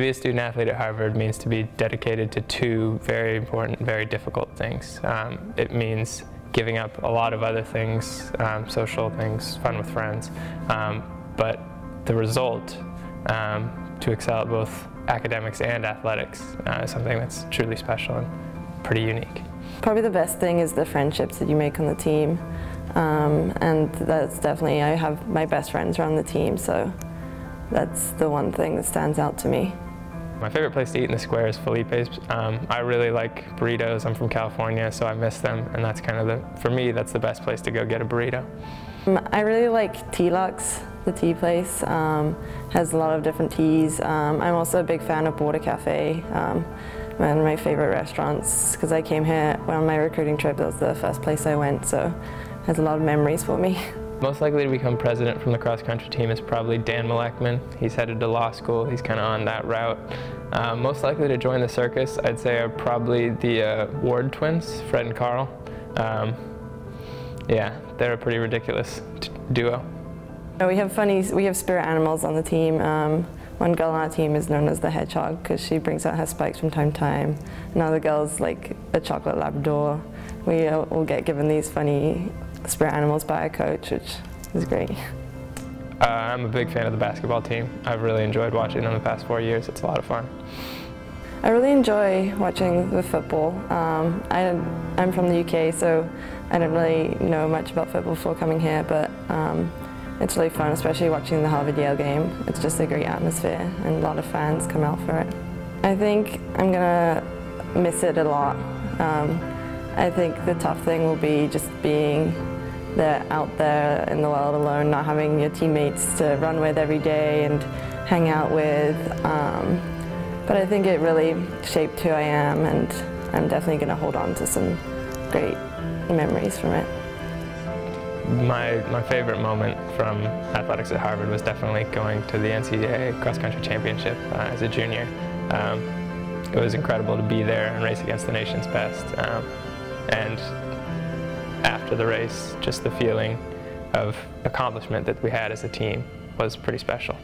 To be a student athlete at Harvard means to be dedicated to two very important, very difficult things. Um, it means giving up a lot of other things, um, social things, fun with friends, um, but the result um, to excel at both academics and athletics uh, is something that's truly special and pretty unique. Probably the best thing is the friendships that you make on the team. Um, and that's definitely, I have my best friends around the team, so that's the one thing that stands out to me. My favorite place to eat in the square is Felipe's. Um, I really like burritos. I'm from California, so I miss them, and that's kind of the, for me, that's the best place to go get a burrito. Um, I really like Tealuxe, the tea place. Um, has a lot of different teas. Um, I'm also a big fan of Border Cafe, um, one of my favorite restaurants, because I came here on my recruiting trip. That was the first place I went, so has a lot of memories for me. Most likely to become president from the cross country team is probably Dan Malekman. He's headed to law school. He's kind of on that route. Uh, most likely to join the circus, I'd say, are probably the uh, Ward twins, Fred and Carl. Um, yeah, they're a pretty ridiculous duo. We have funny, we have spirit animals on the team. Um, one girl on our team is known as the hedgehog because she brings out her spikes from time to time. Another girl's like a chocolate Labrador. We uh, all get given these funny spirit animals by a coach, which is great. Uh, I'm a big fan of the basketball team. I've really enjoyed watching them the past four years. It's a lot of fun. I really enjoy watching the football. Um, I, am from the UK, so I didn't really know much about football before coming here, but um, it's really fun, especially watching the Harvard-Yale game. It's just a great atmosphere, and a lot of fans come out for it. I think I'm going to miss it a lot. Um, I think the tough thing will be just being there out there in the world alone, not having your teammates to run with every day and hang out with. Um, but I think it really shaped who I am and I'm definitely going to hold on to some great memories from it. My, my favorite moment from athletics at Harvard was definitely going to the NCAA cross country championship uh, as a junior. Um, it was incredible to be there and race against the nation's best. Um, and after the race, just the feeling of accomplishment that we had as a team was pretty special.